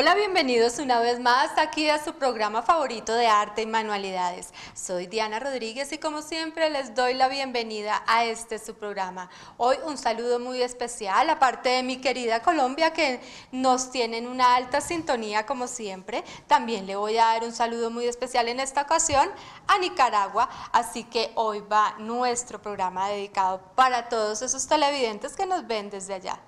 Hola, bienvenidos una vez más aquí a su programa favorito de arte y manualidades. Soy Diana Rodríguez y como siempre les doy la bienvenida a este su programa. Hoy un saludo muy especial, aparte de mi querida Colombia que nos tienen una alta sintonía como siempre. También le voy a dar un saludo muy especial en esta ocasión a Nicaragua, así que hoy va nuestro programa dedicado para todos esos televidentes que nos ven desde allá.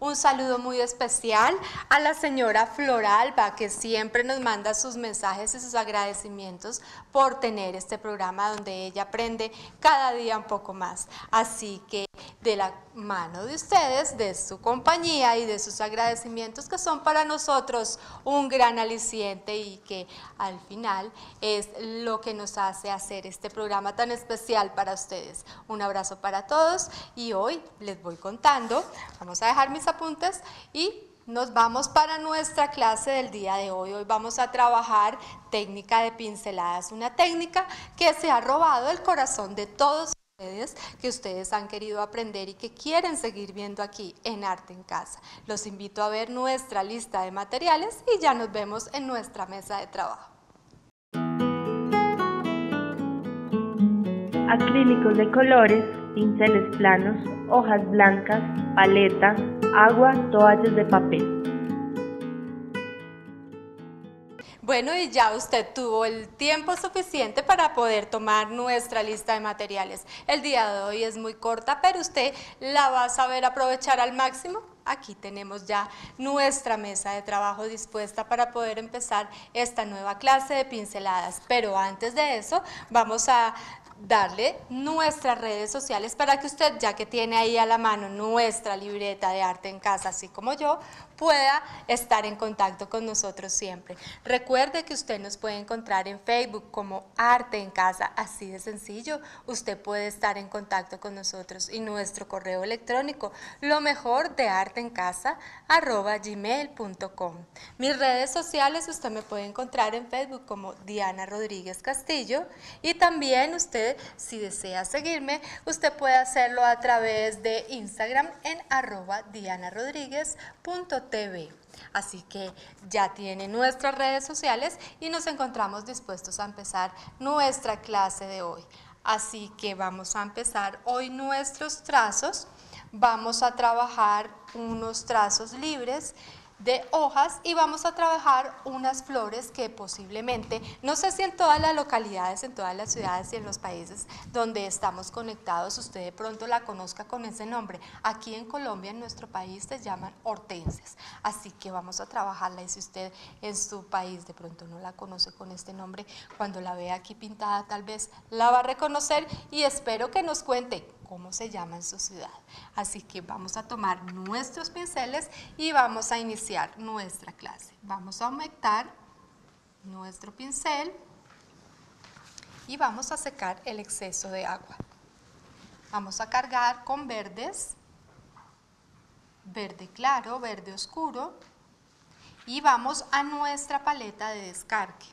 Un saludo muy especial a la señora Floralba, que siempre nos manda sus mensajes y sus agradecimientos por tener este programa donde ella aprende cada día un poco más. Así que de la mano de ustedes, de su compañía y de sus agradecimientos que son para nosotros un gran aliciente y que al final es lo que nos hace hacer este programa tan especial para ustedes. Un abrazo para todos y hoy les voy contando, vamos a dejar mis apuntes y nos vamos para nuestra clase del día de hoy. Hoy vamos a trabajar técnica de pinceladas, una técnica que se ha robado el corazón de todos que ustedes han querido aprender y que quieren seguir viendo aquí en Arte en Casa. Los invito a ver nuestra lista de materiales y ya nos vemos en nuestra mesa de trabajo. Acrílicos de colores, pinceles planos, hojas blancas, paleta, agua, toallas de papel. Bueno, y ya usted tuvo el tiempo suficiente para poder tomar nuestra lista de materiales. El día de hoy es muy corta, pero usted la va a saber aprovechar al máximo. Aquí tenemos ya nuestra mesa de trabajo dispuesta para poder empezar esta nueva clase de pinceladas. Pero antes de eso, vamos a darle nuestras redes sociales para que usted, ya que tiene ahí a la mano nuestra libreta de arte en casa, así como yo, pueda estar en contacto con nosotros siempre. Recuerde que usted nos puede encontrar en Facebook como Arte en Casa, así de sencillo. Usted puede estar en contacto con nosotros y nuestro correo electrónico, lo mejor de arte en casa, arroba gmail.com. Mis redes sociales usted me puede encontrar en Facebook como Diana Rodríguez Castillo y también usted, si desea seguirme, usted puede hacerlo a través de Instagram en arroba dianarodríguez.com Así que ya tiene nuestras redes sociales y nos encontramos dispuestos a empezar nuestra clase de hoy. Así que vamos a empezar hoy nuestros trazos. Vamos a trabajar unos trazos libres de hojas y vamos a trabajar unas flores que posiblemente, no sé si en todas las localidades, en todas las ciudades y en los países donde estamos conectados, usted de pronto la conozca con ese nombre. Aquí en Colombia, en nuestro país, se llaman hortensias. Así que vamos a trabajarla y si usted en su país de pronto no la conoce con este nombre, cuando la vea aquí pintada tal vez la va a reconocer y espero que nos cuente cómo se llama en su ciudad. Así que vamos a tomar nuestros pinceles y vamos a iniciar nuestra clase. Vamos a aumentar nuestro pincel y vamos a secar el exceso de agua. Vamos a cargar con verdes, verde claro, verde oscuro y vamos a nuestra paleta de descargue.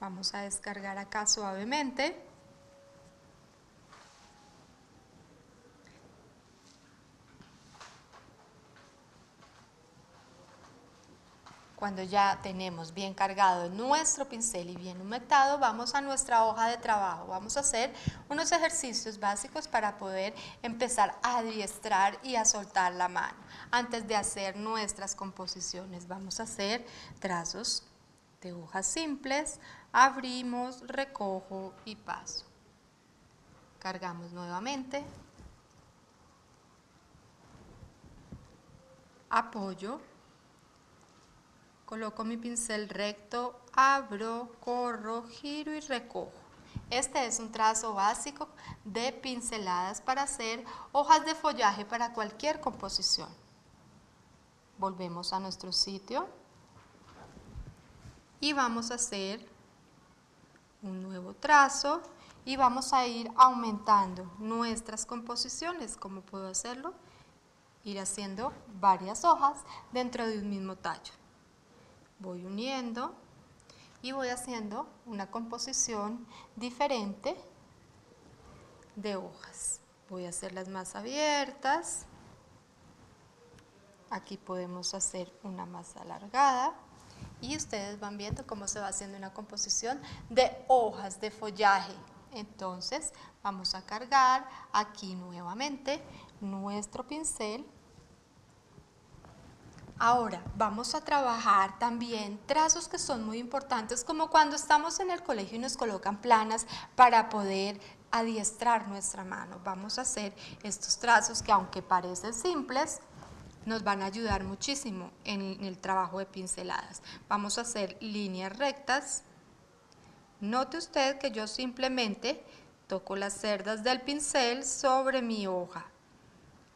Vamos a descargar acá suavemente. Cuando ya tenemos bien cargado nuestro pincel y bien humectado, vamos a nuestra hoja de trabajo. Vamos a hacer unos ejercicios básicos para poder empezar a adiestrar y a soltar la mano. Antes de hacer nuestras composiciones, vamos a hacer trazos de hojas simples. Abrimos, recojo y paso. Cargamos nuevamente. Apoyo Coloco mi pincel recto, abro, corro, giro y recojo. Este es un trazo básico de pinceladas para hacer hojas de follaje para cualquier composición. Volvemos a nuestro sitio y vamos a hacer un nuevo trazo y vamos a ir aumentando nuestras composiciones. ¿Cómo puedo hacerlo? Ir haciendo varias hojas dentro de un mismo tallo voy uniendo y voy haciendo una composición diferente de hojas. Voy a hacerlas más abiertas Aquí podemos hacer una más alargada y ustedes van viendo cómo se va haciendo una composición de hojas de follaje. Entonces vamos a cargar aquí nuevamente nuestro pincel. Ahora vamos a trabajar también trazos que son muy importantes como cuando estamos en el colegio y nos colocan planas para poder adiestrar nuestra mano. Vamos a hacer estos trazos que aunque parecen simples, nos van a ayudar muchísimo en el trabajo de pinceladas. Vamos a hacer líneas rectas. Note usted que yo simplemente toco las cerdas del pincel sobre mi hoja.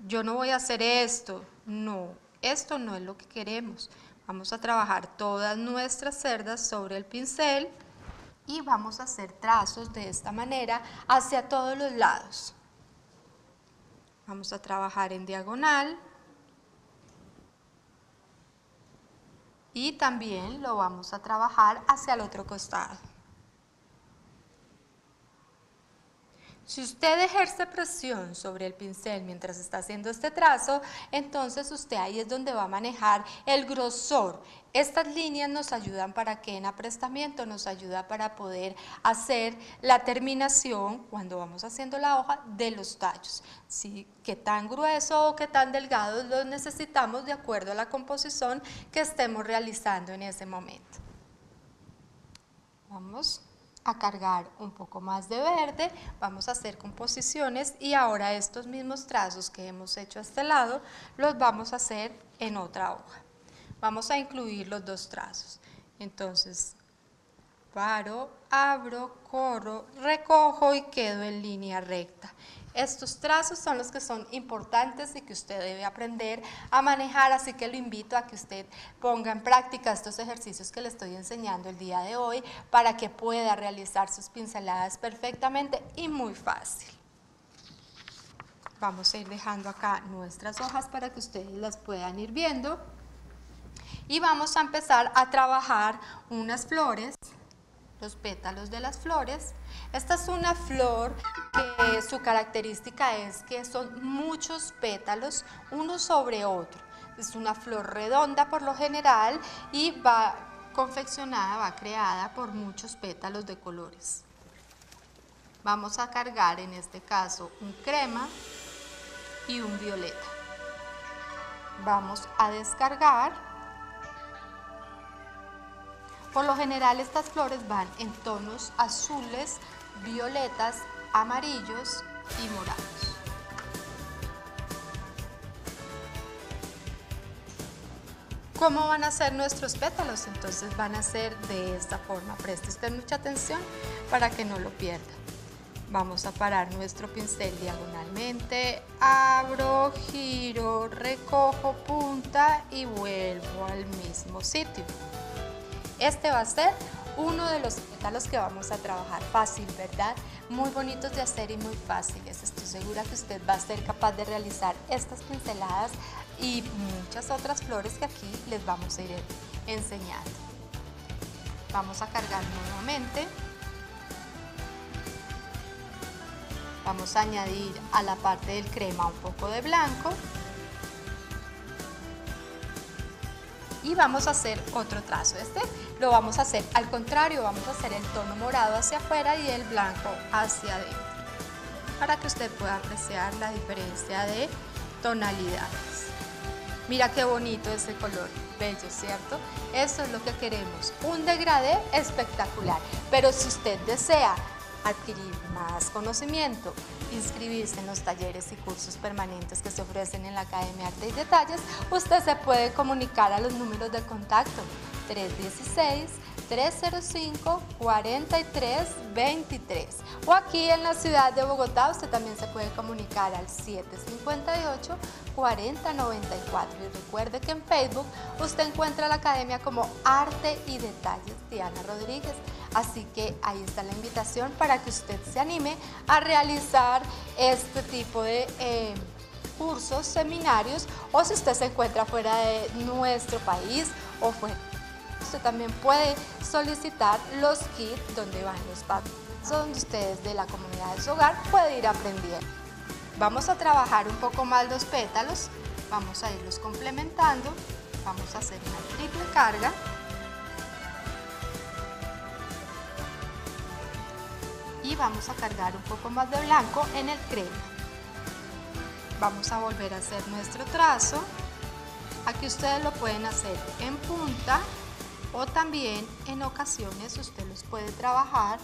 Yo no voy a hacer esto, no, esto no es lo que queremos. Vamos a trabajar todas nuestras cerdas sobre el pincel y vamos a hacer trazos de esta manera hacia todos los lados. Vamos a trabajar en diagonal y también lo vamos a trabajar hacia el otro costado. Si usted ejerce presión sobre el pincel mientras está haciendo este trazo, entonces usted ahí es donde va a manejar el grosor. Estas líneas nos ayudan para que en aprestamiento nos ayuda para poder hacer la terminación cuando vamos haciendo la hoja de los tallos. ¿Sí? Qué tan grueso o qué tan delgado lo necesitamos de acuerdo a la composición que estemos realizando en ese momento. Vamos a cargar un poco más de verde, vamos a hacer composiciones y ahora estos mismos trazos que hemos hecho a este lado los vamos a hacer en otra hoja. Vamos a incluir los dos trazos. Entonces, paro, abro, corro, recojo y quedo en línea recta. Estos trazos son los que son importantes y que usted debe aprender a manejar, así que lo invito a que usted ponga en práctica estos ejercicios que le estoy enseñando el día de hoy para que pueda realizar sus pinceladas perfectamente y muy fácil. Vamos a ir dejando acá nuestras hojas para que ustedes las puedan ir viendo. Y vamos a empezar a trabajar unas flores los pétalos de las flores. Esta es una flor que su característica es que son muchos pétalos uno sobre otro. Es una flor redonda por lo general y va confeccionada, va creada por muchos pétalos de colores. Vamos a cargar en este caso un crema y un violeta. Vamos a descargar por lo general estas flores van en tonos azules, violetas, amarillos y morados. ¿Cómo van a ser nuestros pétalos? Entonces van a ser de esta forma. Preste usted mucha atención para que no lo pierda. Vamos a parar nuestro pincel diagonalmente, abro, giro, recojo punta y vuelvo al mismo sitio. Este va a ser uno de los pétalos que vamos a trabajar fácil, ¿verdad? Muy bonitos de hacer y muy fáciles. Estoy segura que usted va a ser capaz de realizar estas pinceladas y muchas otras flores que aquí les vamos a ir enseñando. Vamos a cargar nuevamente. Vamos a añadir a la parte del crema un poco de blanco. Y vamos a hacer otro trazo. Este lo vamos a hacer al contrario, vamos a hacer el tono morado hacia afuera y el blanco hacia adentro para que usted pueda apreciar la diferencia de tonalidades. Mira qué bonito ese color, bello, ¿cierto? Eso es lo que queremos, un degradé espectacular. Pero si usted desea adquirir más conocimiento, inscribirse en los talleres y cursos permanentes que se ofrecen en la Academia Arte y Detalles, usted se puede comunicar a los números de contacto 316-305-4323 o aquí en la ciudad de Bogotá usted también se puede comunicar al 758-4094 y recuerde que en Facebook usted encuentra la academia como Arte y Detalles Diana Rodríguez así que ahí está la invitación para que usted se anime a realizar este tipo de... Eh, cursos, seminarios o si usted se encuentra fuera de nuestro país o fuera usted también puede solicitar los kits donde van los pasos, donde ustedes de la comunidad de su hogar pueden ir aprendiendo. Vamos a trabajar un poco más los pétalos. Vamos a irlos complementando. Vamos a hacer una triple carga. Y vamos a cargar un poco más de blanco en el crema. Vamos a volver a hacer nuestro trazo. Aquí ustedes lo pueden hacer en punta o también en ocasiones usted los puede trabajar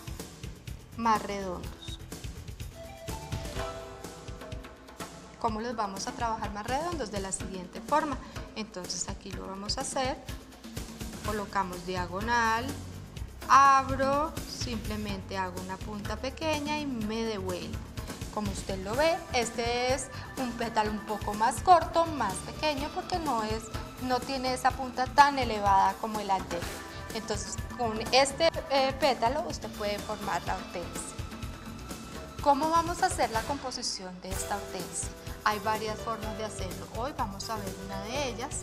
más redondos. ¿Cómo los vamos a trabajar más redondos? De la siguiente forma. Entonces aquí lo vamos a hacer. Colocamos diagonal, abro, simplemente hago una punta pequeña y me devuelvo. Como usted lo ve, este es un pétalo un poco más corto, más pequeño, porque no, es, no tiene esa punta tan elevada como el anterior. Entonces, con este eh, pétalo usted puede formar la hortensia. ¿Cómo vamos a hacer la composición de esta hortensia? Hay varias formas de hacerlo. Hoy vamos a ver una de ellas.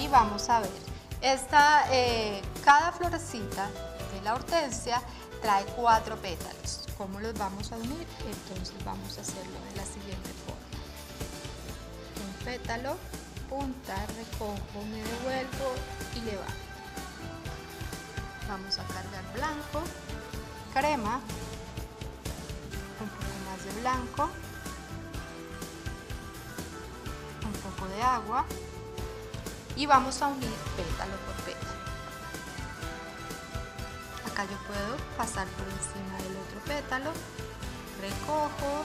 Y vamos a ver. Esta, eh, cada florecita de la hortensia trae cuatro pétalos. ¿Cómo los vamos a unir? Entonces vamos a hacerlo de la siguiente forma. Un pétalo, punta, recojo, me devuelvo y levanto. Vamos a cargar blanco, crema, un poco más de blanco, un poco de agua y vamos a unir pétalo por pétalo yo puedo pasar por encima del otro pétalo, recojo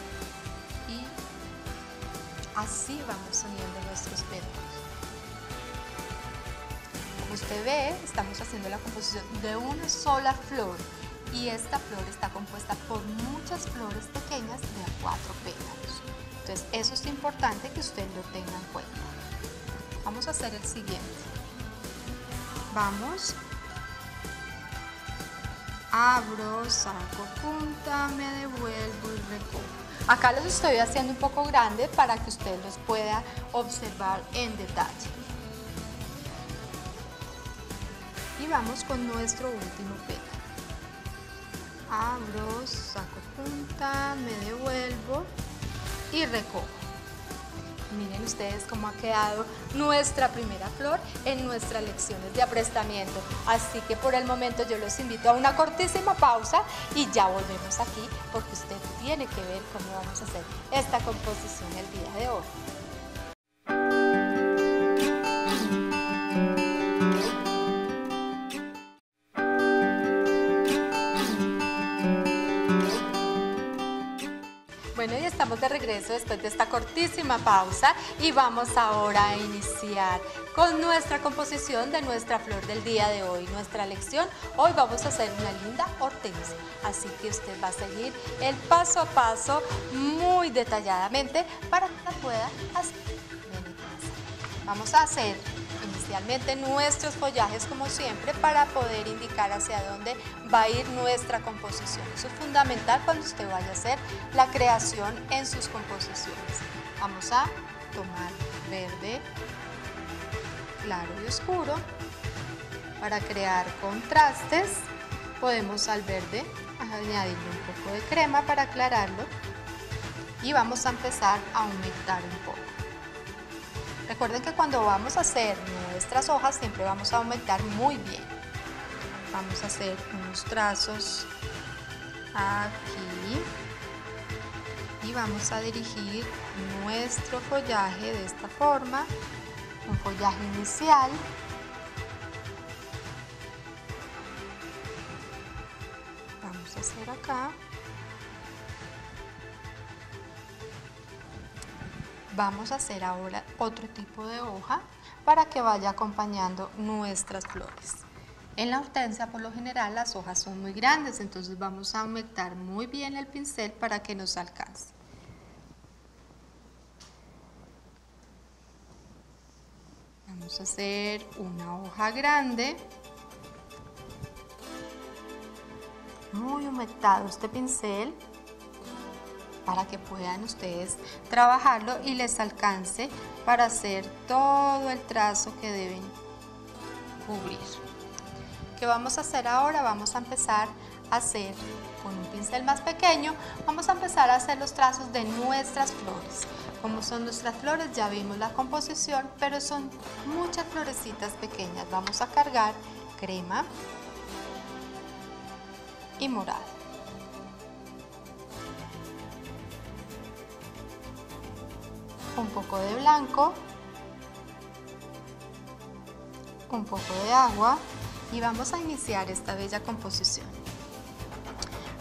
y así vamos uniendo nuestros pétalos. Como usted ve, estamos haciendo la composición de una sola flor y esta flor está compuesta por muchas flores pequeñas de a cuatro pétalos. Entonces eso es importante que usted lo tenga en cuenta. Vamos a hacer el siguiente. Vamos abro, saco punta, me devuelvo y recojo. Acá los estoy haciendo un poco grande para que usted los pueda observar en detalle. Y vamos con nuestro último pétalo. Abro, saco punta, me devuelvo y recojo. Miren ustedes cómo ha quedado nuestra primera flor en nuestras lecciones de aprestamiento. Así que por el momento yo los invito a una cortísima pausa y ya volvemos aquí porque usted tiene que ver cómo vamos a hacer esta composición el día de hoy. Cortísima pausa y vamos ahora a iniciar con nuestra composición de nuestra flor del día de hoy, nuestra lección. Hoy vamos a hacer una linda hortensia, así que usted va a seguir el paso a paso muy detalladamente para que la pueda hacer. Vamos a hacer inicialmente nuestros follajes como siempre para poder indicar hacia dónde va a ir nuestra composición. Eso es fundamental cuando usted vaya a hacer la creación en sus composiciones. Vamos a tomar verde, claro y oscuro. Para crear contrastes podemos al verde añadirle un poco de crema para aclararlo y vamos a empezar a aumentar un poco. Recuerden que cuando vamos a hacer nuestras hojas siempre vamos a aumentar muy bien. Vamos a hacer unos trazos aquí y vamos a dirigir nuestro follaje de esta forma, un follaje inicial. Vamos a hacer acá Vamos a hacer ahora otro tipo de hoja para que vaya acompañando nuestras flores. En la hortensia por lo general las hojas son muy grandes, entonces vamos a aumentar muy bien el pincel para que nos alcance. Vamos a hacer una hoja grande. Muy humectado este pincel para que puedan ustedes trabajarlo y les alcance para hacer todo el trazo que deben cubrir. ¿Qué vamos a hacer ahora? Vamos a empezar hacer con un pincel más pequeño, vamos a empezar a hacer los trazos de nuestras flores. Como son nuestras flores, ya vimos la composición, pero son muchas florecitas pequeñas. Vamos a cargar crema y morado. Un poco de blanco, un poco de agua y vamos a iniciar esta bella composición.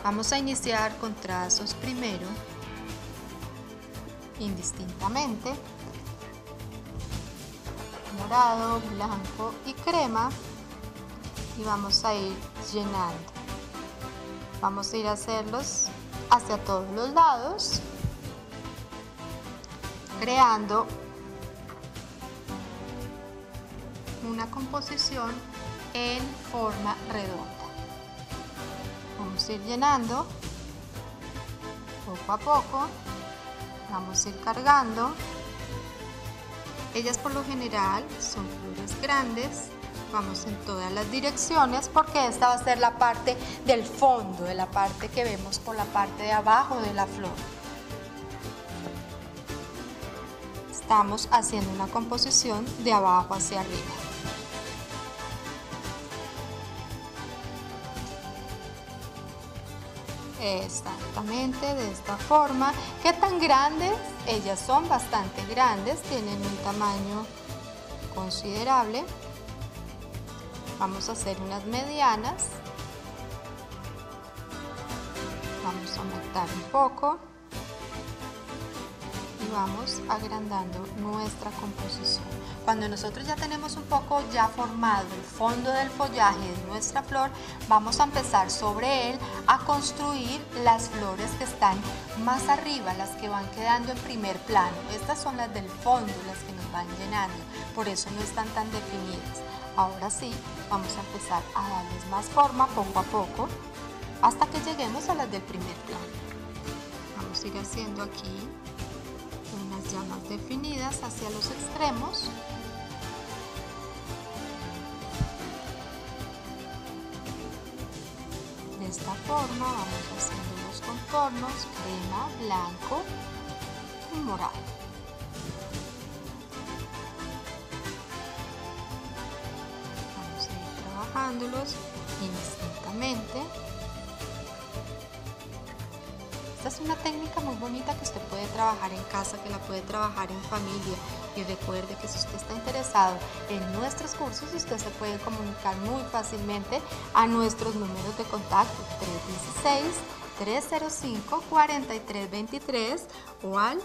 Vamos a iniciar con trazos primero, indistintamente, morado, blanco y crema y vamos a ir llenando. Vamos a ir a hacerlos hacia todos los lados, creando una composición en forma redonda. Vamos a ir llenando poco a poco, vamos a ir cargando. Ellas por lo general son flores grandes, vamos en todas las direcciones porque esta va a ser la parte del fondo, de la parte que vemos por la parte de abajo de la flor. Haciendo una composición de abajo hacia arriba. Exactamente, de esta forma. ¿Qué tan grandes? Ellas son bastante grandes, tienen un tamaño considerable. Vamos a hacer unas medianas. Vamos a aumentar un poco vamos agrandando nuestra composición. Cuando nosotros ya tenemos un poco ya formado el fondo del follaje de nuestra flor, vamos a empezar sobre él a construir las flores que están más arriba, las que van quedando en primer plano. Estas son las del fondo, las que nos van llenando, por eso no están tan definidas. Ahora sí, vamos a empezar a darles más forma poco a poco hasta que lleguemos a las del primer plano. Vamos a ir haciendo aquí llamas definidas hacia los extremos. De esta forma vamos haciendo los contornos, crema, blanco y morado. trabajándolos indistintamente. Esta es una técnica muy bonita que usted puede trabajar en casa, que la puede trabajar en familia. Y recuerde que si usted está interesado en nuestros cursos, usted se puede comunicar muy fácilmente a nuestros números de contacto 316-305-4323 o al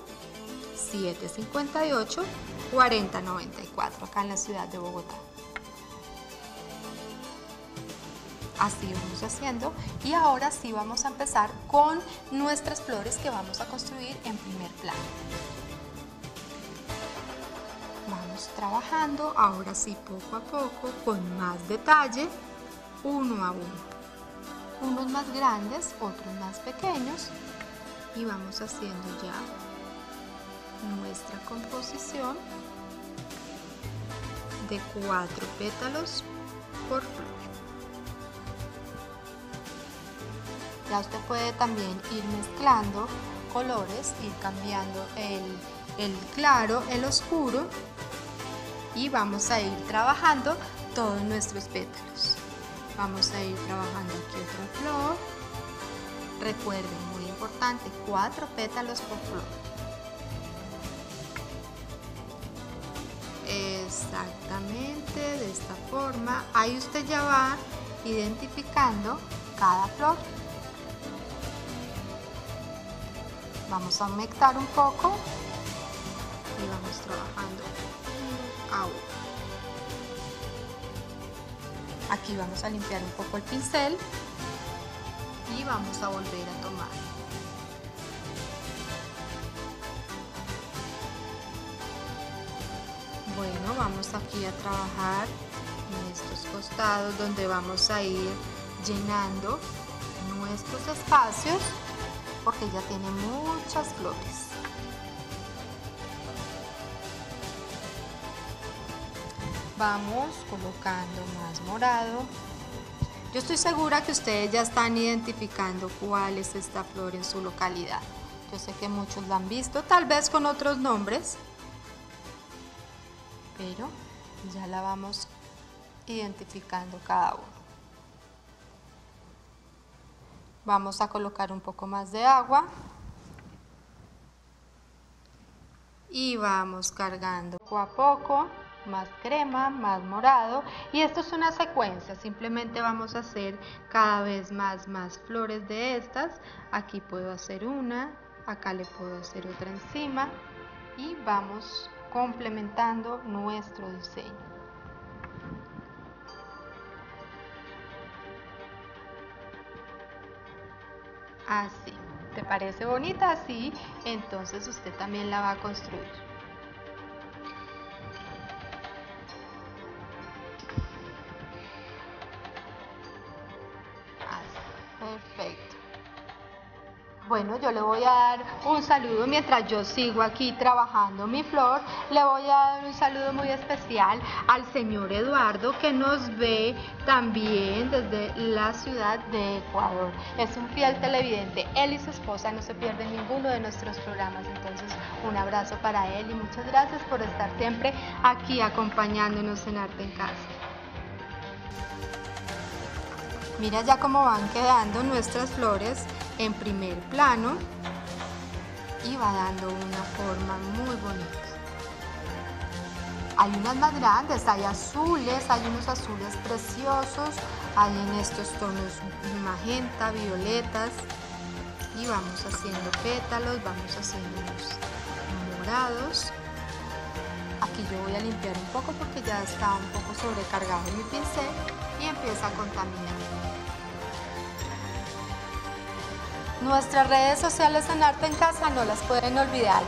758-4094 acá en la ciudad de Bogotá. Así vamos haciendo y ahora sí vamos a empezar con nuestras flores que vamos a construir en primer plano. Vamos trabajando ahora sí poco a poco con más detalle, uno a uno. Unos más grandes, otros más pequeños y vamos haciendo ya nuestra composición de cuatro pétalos por flor. Ya usted puede también ir mezclando colores, ir cambiando el, claro, el oscuro y vamos a ir trabajando todos nuestros pétalos. Vamos a ir trabajando aquí otra flor. Recuerden, muy importante, cuatro pétalos por flor. Exactamente de esta forma. Ahí usted ya va identificando cada flor. Vamos a humectar un poco y vamos trabajando agua. Aquí vamos a limpiar un poco el pincel y vamos a volver a tomar. Bueno, vamos aquí a trabajar en estos costados donde vamos a ir llenando nuestros espacios porque ya tiene muchas flores. Vamos colocando más morado Yo estoy segura que ustedes ya están identificando cuál es esta flor en su localidad. Yo sé que muchos la han visto, tal vez con otros nombres, pero ya la vamos identificando cada uno. Vamos a colocar un poco más de agua. Y vamos cargando poco a poco más crema, más morado. Y esto es una secuencia, simplemente vamos a hacer cada vez más, más flores de estas, aquí puedo hacer una, acá le puedo hacer otra encima. Y vamos complementando nuestro diseño. Así, ¿te parece bonita? Así, entonces usted también la va a construir. Bueno, yo le voy a dar un saludo mientras yo sigo aquí trabajando mi flor. Le voy a dar un saludo muy especial al señor Eduardo que nos ve también desde la ciudad de Ecuador. Es un fiel televidente. Él y su esposa no se pierden ninguno de nuestros programas. Entonces, un abrazo para él y muchas gracias por estar siempre aquí acompañándonos en Arte en Casa. Mira ya cómo van quedando nuestras flores en primer plano y va dando una forma muy bonita. Hay unas más grandes, hay azules, hay unos azules preciosos, hay en estos tonos magenta, violetas y vamos haciendo pétalos, vamos haciendo los morados. Aquí yo voy a limpiar un poco porque ya está un poco sobrecargado mi pincel y empieza a contaminar. Nuestras redes sociales en Arte en Casa no las pueden olvidar.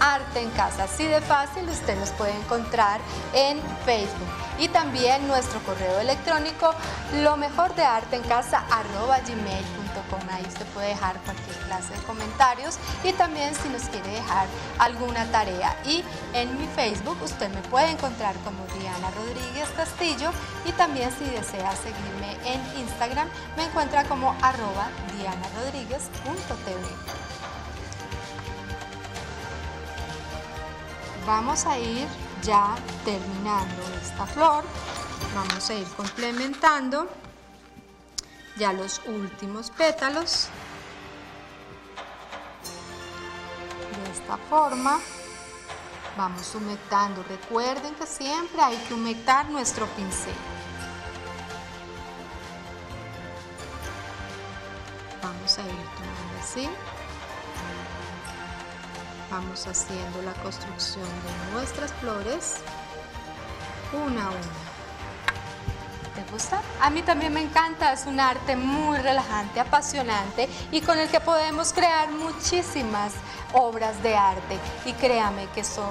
Arte en Casa, así de fácil usted nos puede encontrar en Facebook y también nuestro correo electrónico lo mejor de arte en casa arroba gmail.com ahí usted puede dejar cualquier clase de comentarios y también si nos quiere dejar alguna tarea. Y en mi Facebook usted me puede encontrar como Diana Rodríguez Castillo y también si desea seguirme en Instagram me encuentra como arroba dianarodríguez.tv Vamos a ir ya terminando esta flor. Vamos a ir complementando ya los últimos pétalos de esta forma. Vamos humectando. Recuerden que siempre hay que humectar nuestro pincel. Vamos a ir tomando así vamos haciendo la construcción de nuestras flores una a una. ¿Te gusta? A mí también me encanta, es un arte muy relajante, apasionante y con el que podemos crear muchísimas obras de arte y créame que son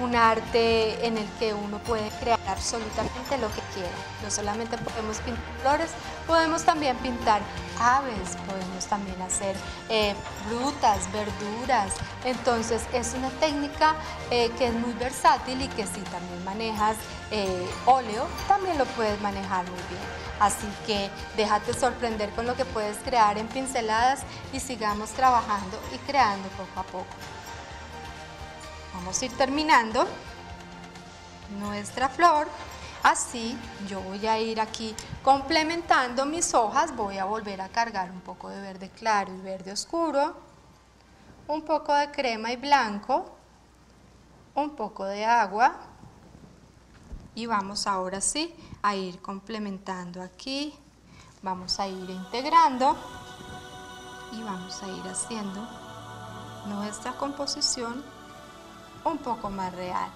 un arte en el que uno puede crear absolutamente lo que quiera. No solamente podemos pintar flores, podemos también pintar aves, podemos también hacer eh, frutas, verduras. Entonces es una técnica eh, que es muy versátil y que si también manejas eh, óleo, también lo puedes manejar muy bien. Así que déjate sorprender con lo que puedes crear en pinceladas y sigamos trabajando y creando poco a poco. Vamos a ir terminando nuestra flor. Así yo voy a ir aquí complementando mis hojas, voy a volver a cargar un poco de verde claro y verde oscuro, un poco de crema y blanco, un poco de agua y vamos ahora sí a ir complementando aquí, vamos a ir integrando y vamos a ir haciendo nuestra composición un poco más real.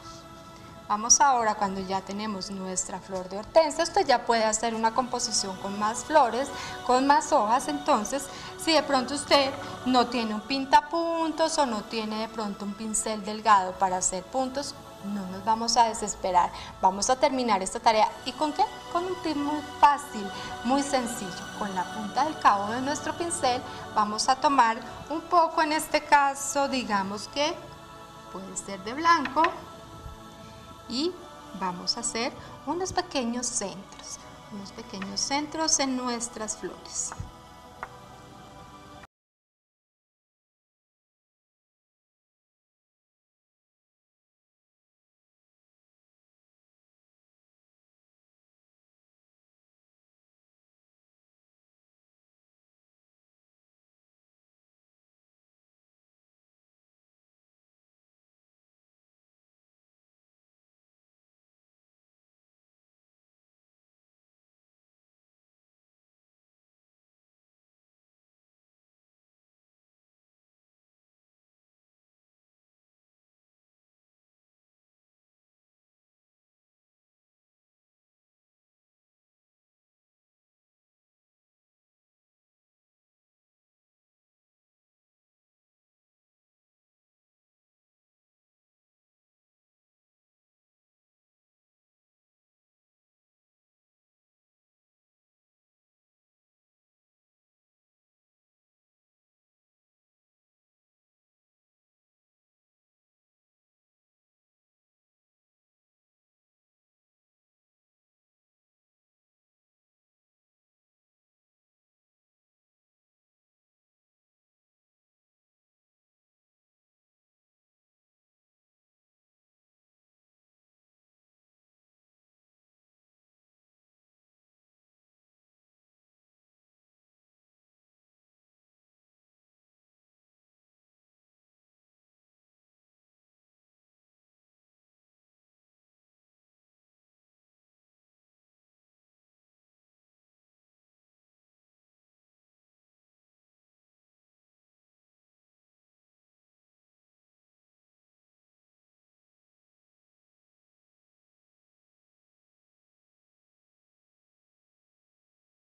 Vamos ahora cuando ya tenemos nuestra flor de hortensia, usted ya puede hacer una composición con más flores, con más hojas, entonces si de pronto usted no tiene un pintapuntos o no tiene de pronto un pincel delgado para hacer puntos, no nos vamos a desesperar. Vamos a terminar esta tarea. ¿Y con qué? Con un tip muy fácil, muy sencillo. Con la punta del cabo de nuestro pincel vamos a tomar un poco, en este caso, digamos que puede ser de blanco. Y vamos a hacer unos pequeños centros. unos pequeños centros en nuestras flores.